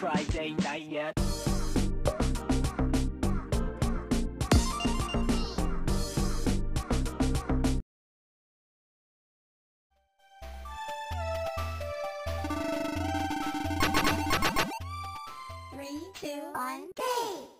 Friday night yet. Three, two, one, go!